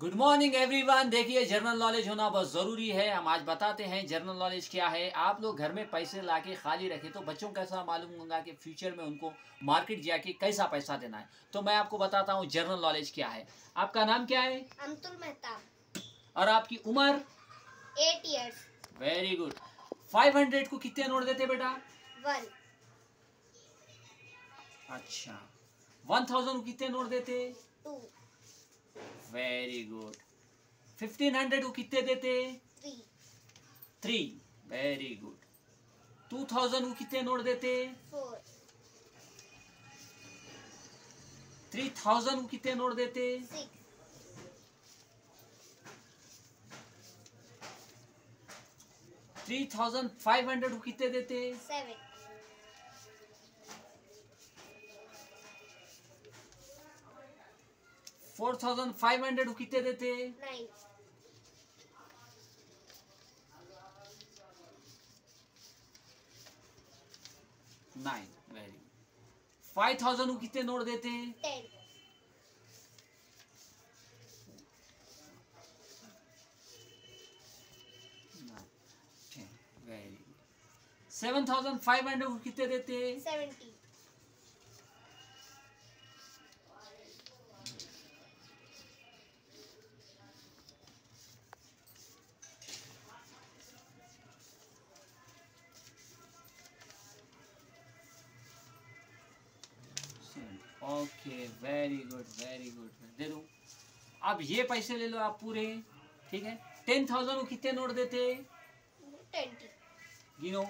Good morning everyone देखिए general knowledge होना बहुत ज़रूरी है। हम आज बताते हैं जनरल नॉलेज क्या है। आप लोग घर में पैसे लाके खाली रखें तो बच्चों कैसा मालूम होगा कि फ्यूचर में उनको मार्केट जाके कैसा पैसा देना है। तो मैं आपको बताता हूँ जनरल नॉलेज क्या है। आपका नाम क्या है? अमतुल मेहताब और आपकी उम्र? Eight years very good five hundred को कितने नोट देते बेटा? वन अच्छा। वन थाउज़ेंड को कितने नोट देते? Two very good fifteen hundred को कितने देते? Three very good two thousand को कितने नोट देते? थ्री थाउज़ेंड को कितने नोट देते? थ्री थाउज़ेंड फाइव हंड्रेड को कितने देते? Seven four thousand five hundred कितने देते। नाइन वेरी फाइव थाउज़ेंड कितने नोट देते। Very seven thousand five hundred कितने देते। Seventy okay very good very good दे दो आप ये पैसे ले लो आप पूरे ठीक है? टेन थाउज़ेंड को कितने नोट देते? गिनो